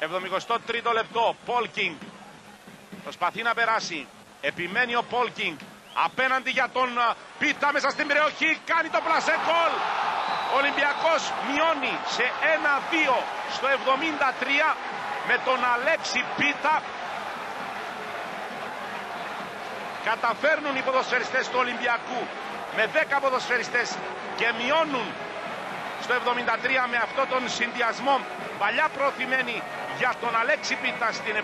73ο λεπτό. Πόλκινγκ. Προσπαθεί να περάσει. Επιμένει ο Πόλκινγκ. Απέναντι για τον Πίτα μέσα στην περιοχή. Κάνει το πλασέ γκολ. Ο Ολυμπιακός μειώνει σε 1-2 στο 73 με τον Αλέξη Πίτα. Καταφέρνουν οι ποδοσφαιριστές του Ολυμπιακού με 10 ποδοσφαιριστές και μειώνουν στο 73 με αυτόν τον συνδυασμό παλιά προωθημένη για τον Αλέξη Πίτα στην